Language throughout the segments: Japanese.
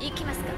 行きますか？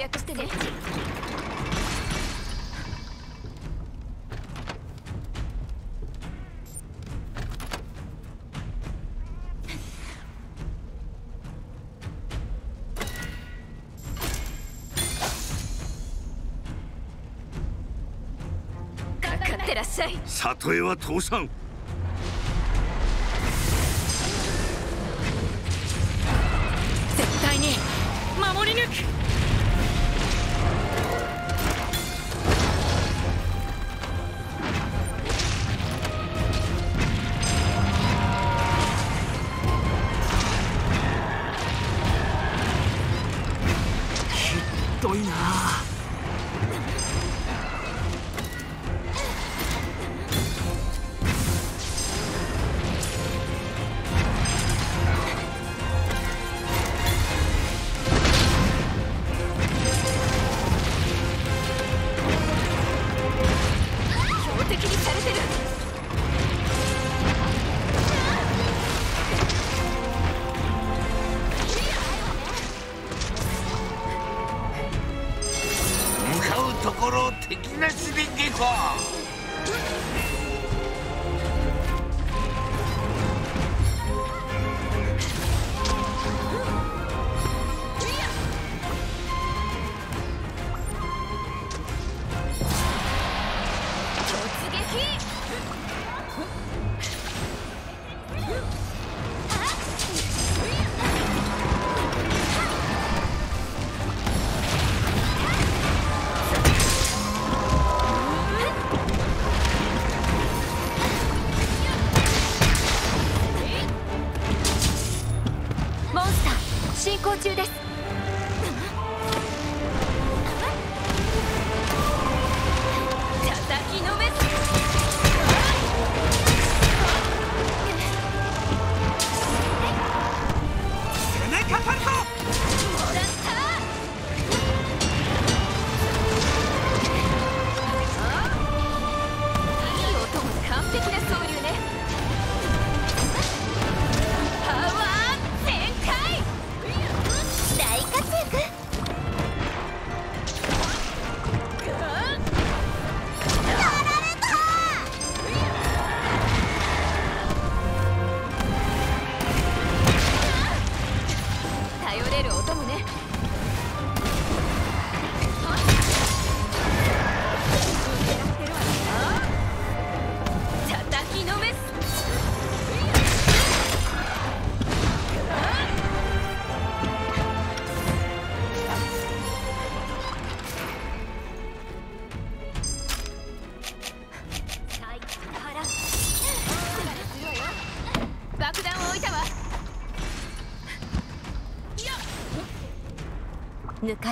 躍してね。かかってらっしゃい。里江は倒産。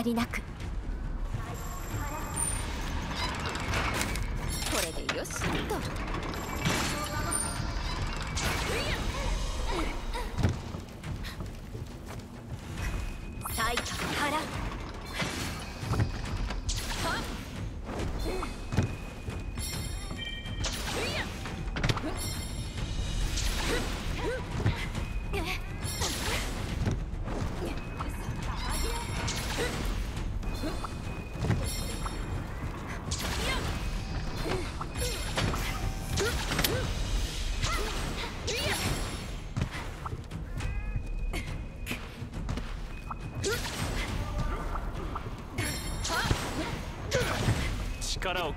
りなく。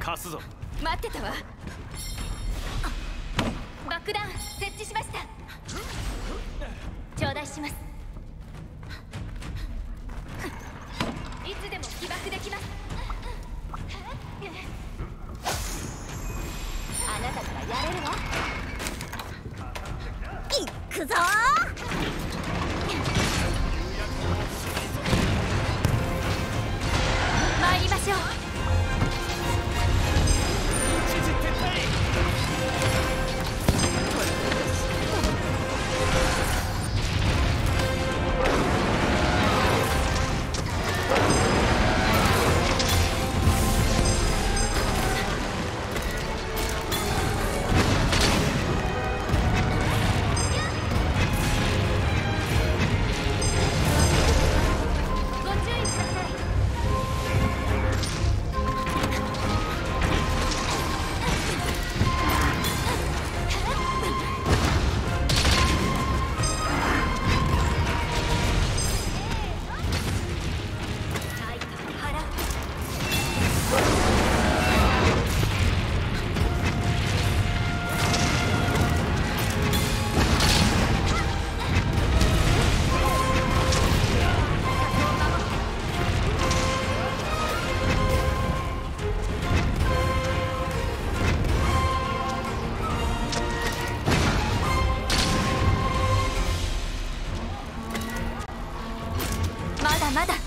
貸すぞ。待ってたわ。爆弾設置しました。頂戴します。いつでも起爆できます。あなたならやれるわ。いくぞ。参りましょう。まだまだ。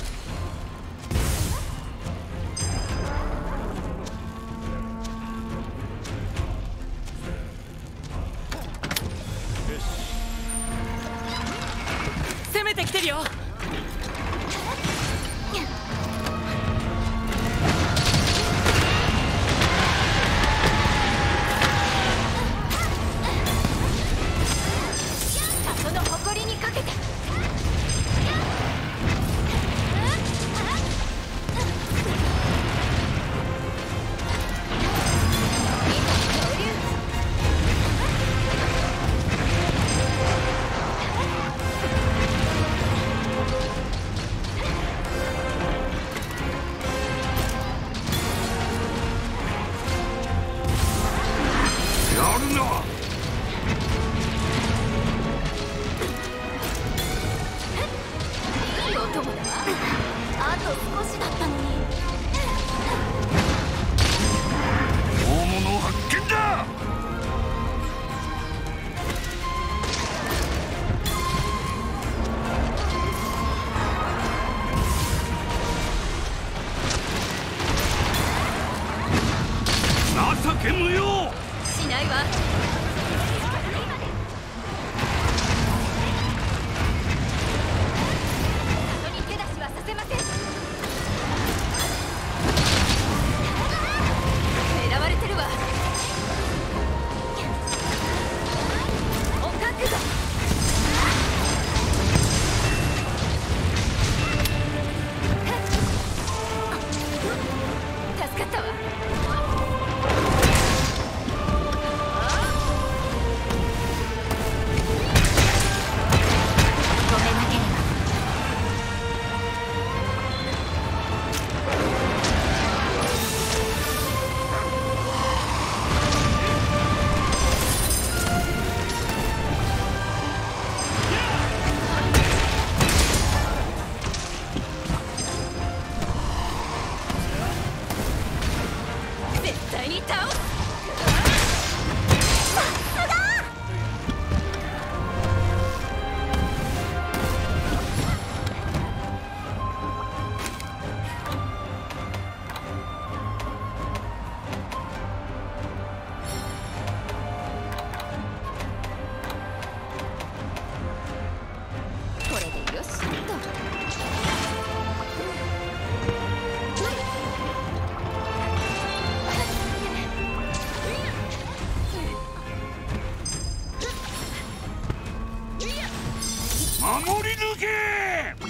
守り抜け！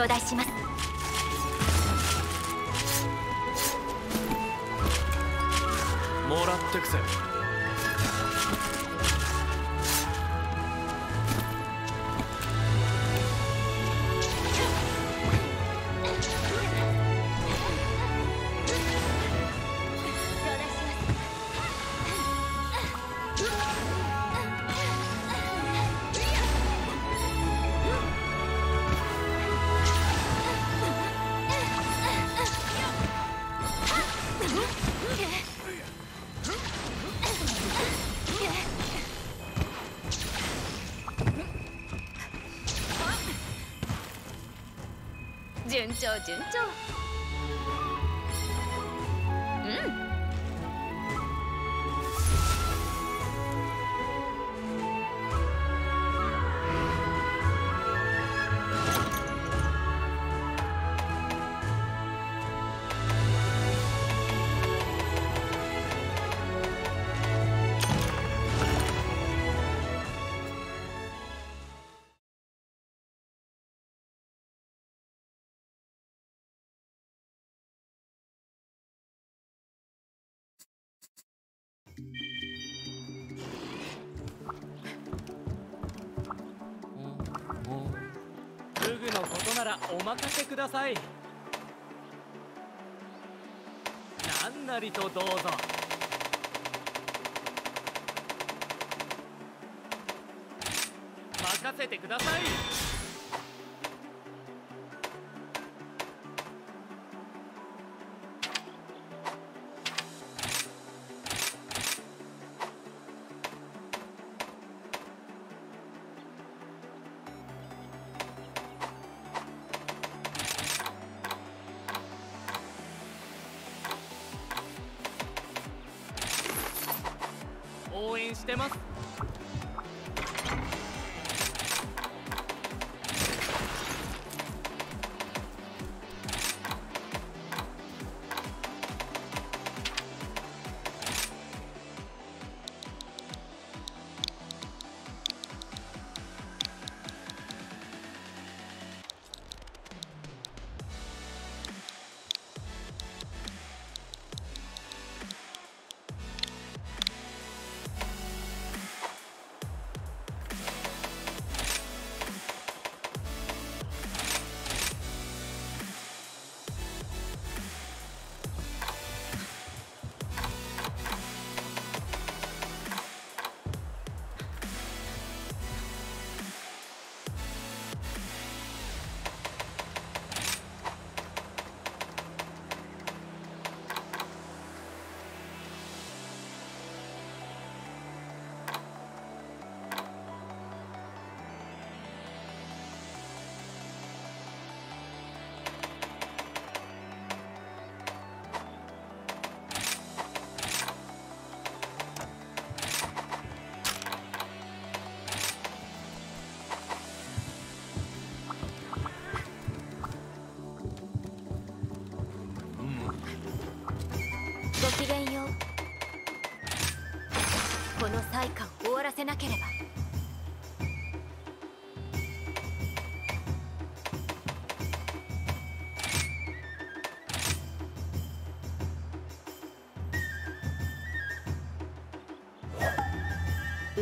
頂戴します。順調ならお任せください。何なりとどうぞ。任せてください。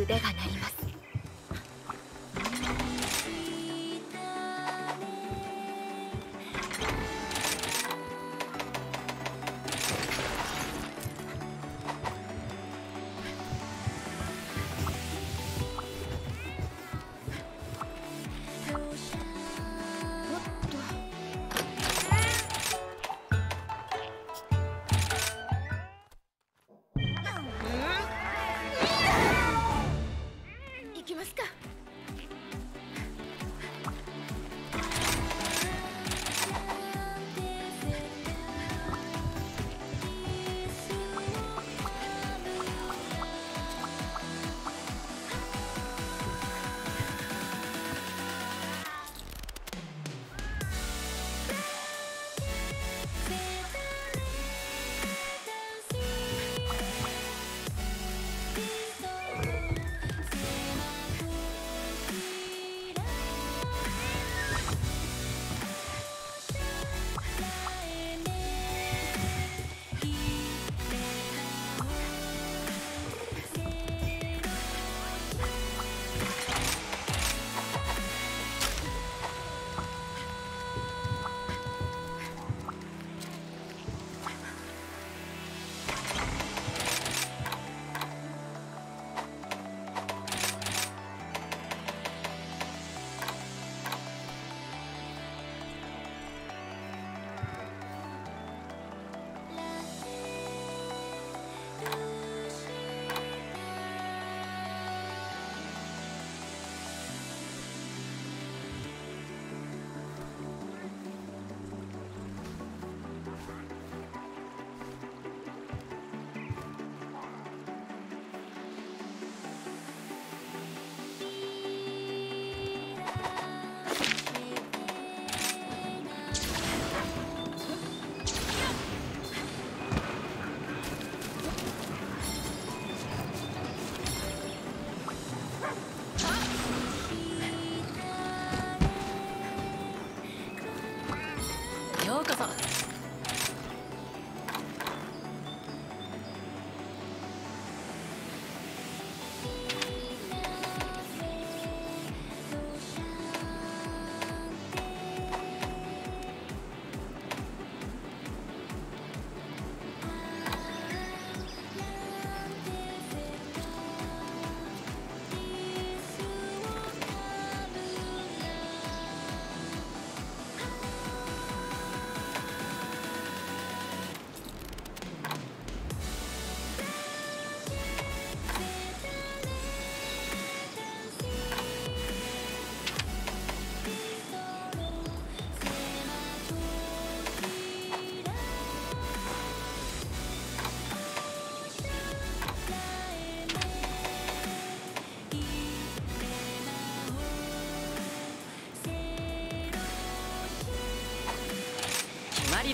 腕が鳴り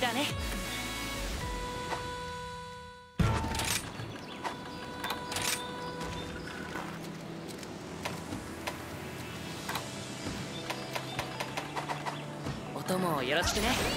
だね。お供をよろしくね。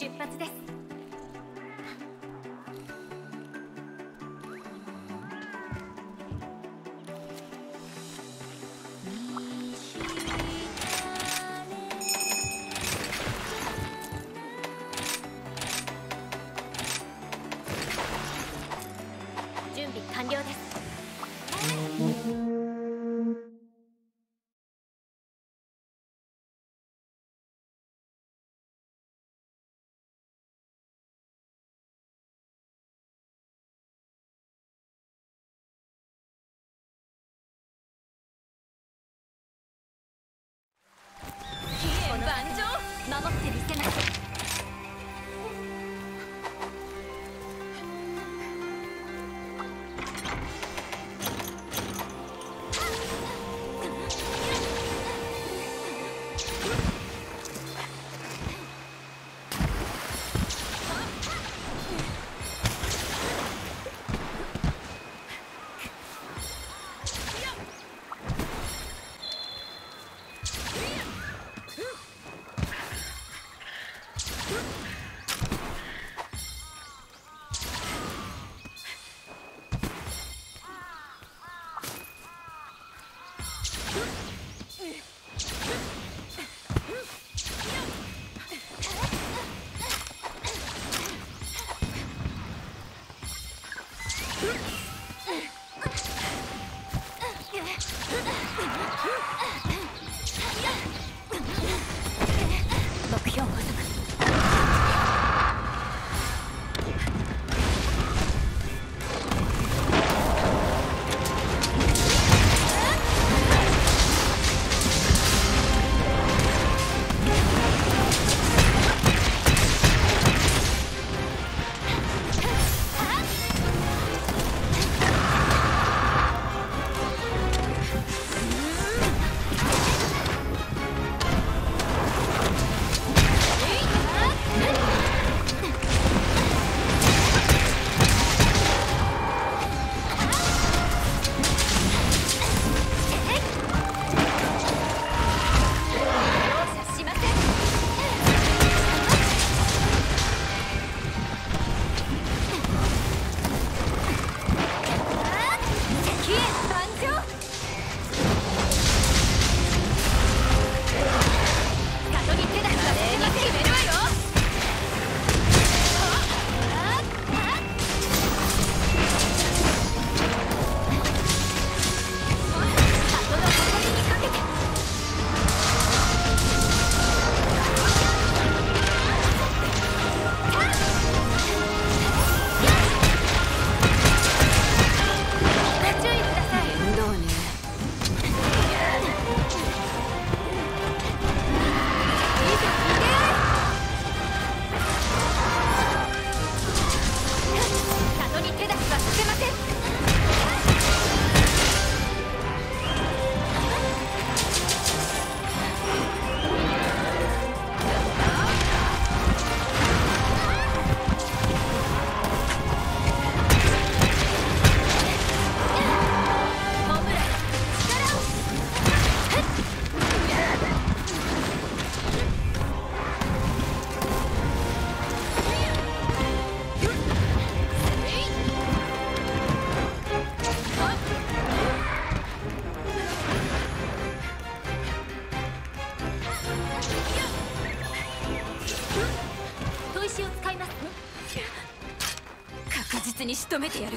出発です。仕留めてやる。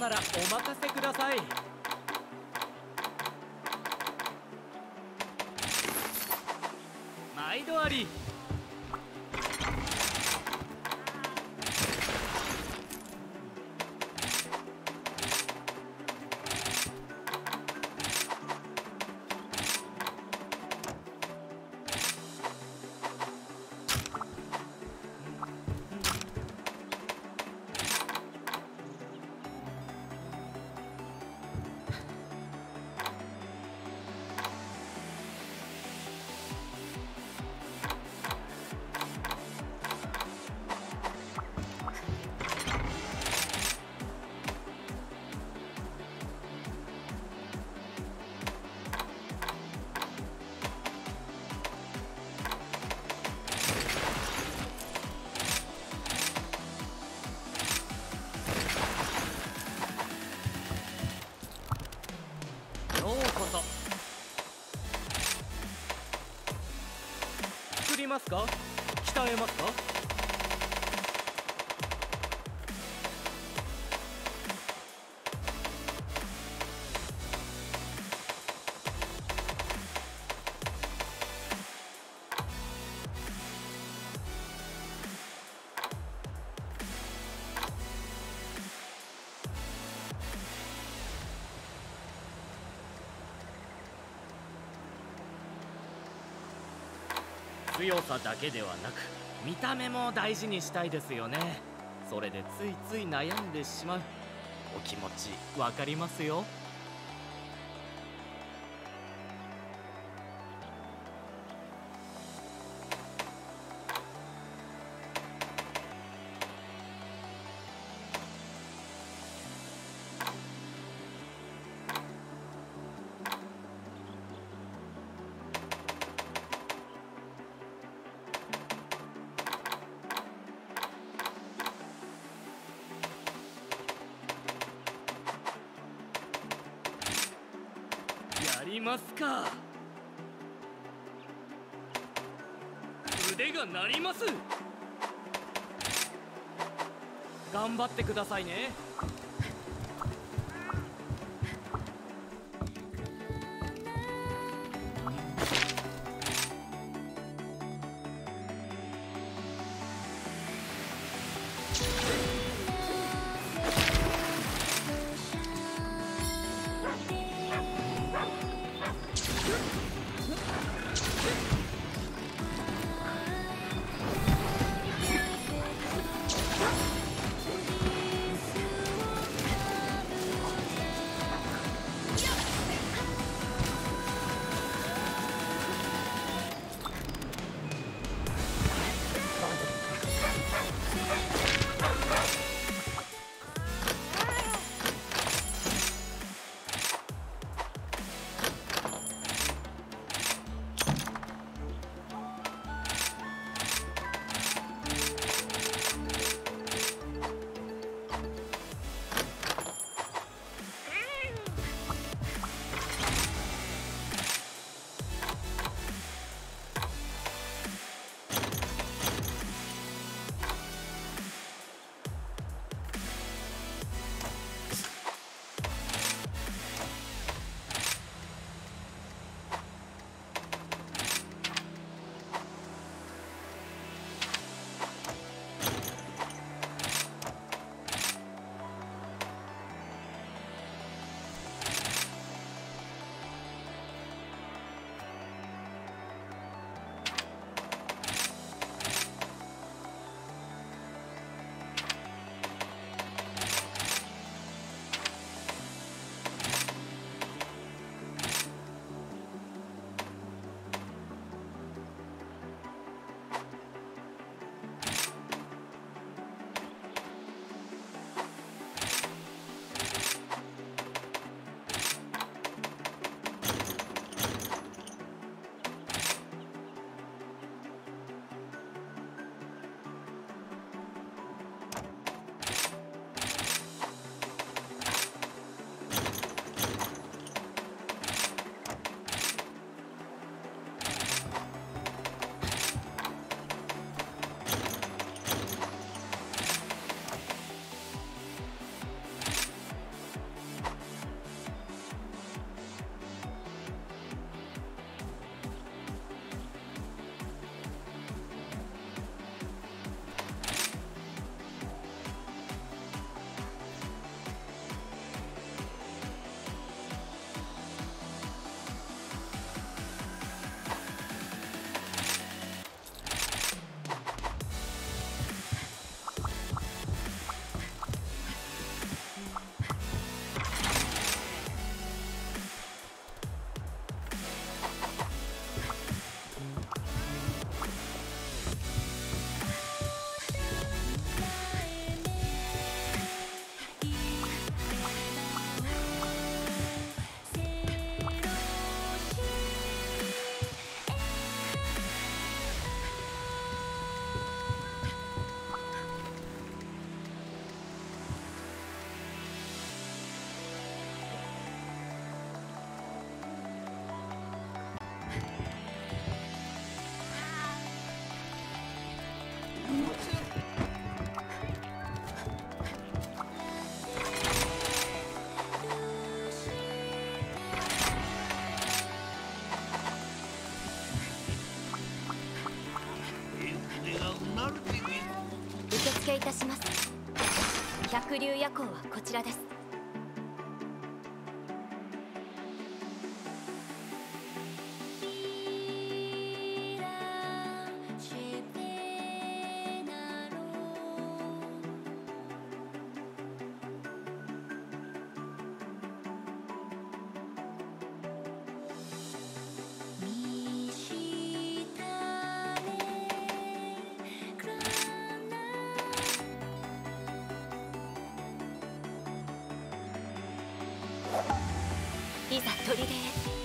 ならお任せください。毎度あり。ますか？鍛えますか？強さだけではなく見た目も大事にしたいですよね。それでついつい悩んでしまう。お気持ち分かりますよ。りますか？腕が鳴ります。頑張ってくださいね。百竜夜行はこちらです。いざ砦へ。